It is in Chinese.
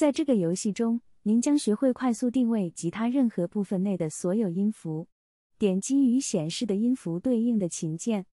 在这个游戏中您将学会快速定位吉他任何部分内的所有音符点击与显示的音符对应的琴键。